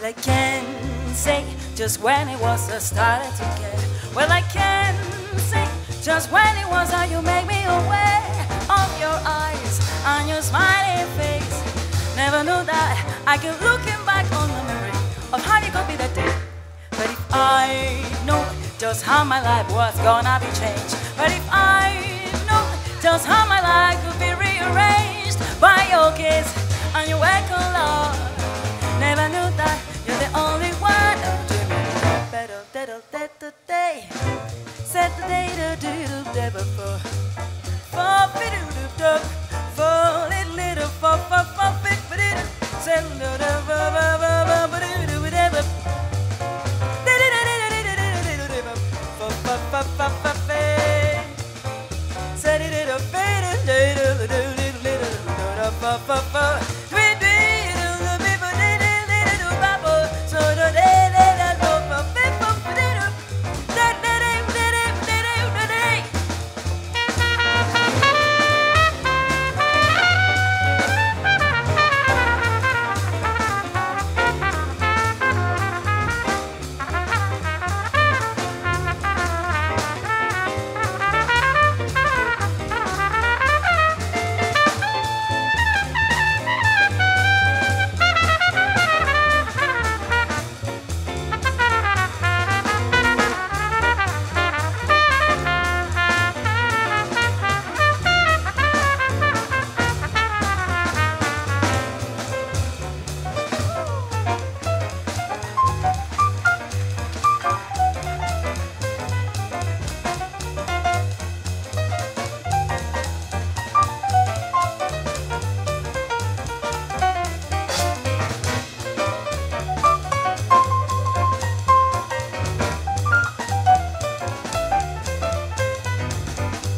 Well, I can't say just when it was I started to care. Well, I can't say just when it was how you made me aware of your eyes and your smiling face. Never knew that I could looking back on the memory of how you got me that day. But if I know just how my life was gonna be changed, but if I know just how my life could be rearranged by your kiss and your welcome Set the data doodle deba for for doodle duck for little little for for for fit for it. Set the deba ba ba ba doodle deba. For for for for for fit. Set it a fit and doodle doodle doodle for for for.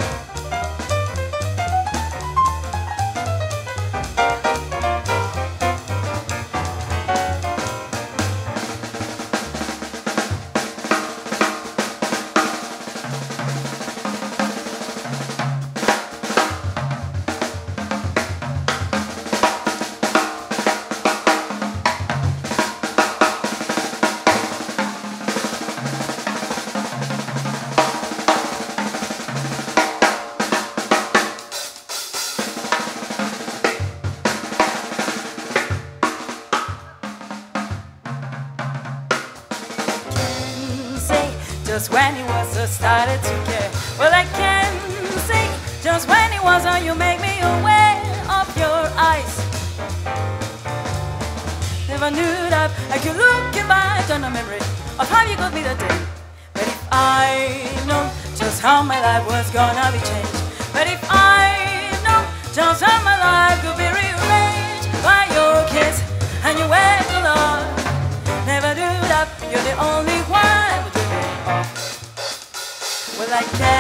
Bye. Just when it was I started to care. Well, I can say just when it was how you make me aware of your eyes. Never knew that I could look back on a memory of how you got me that day. But if I know just how my life was gonna be changed, but if I know just how my life could be rearranged by your kiss and your wet love, never knew that you're the only one like that.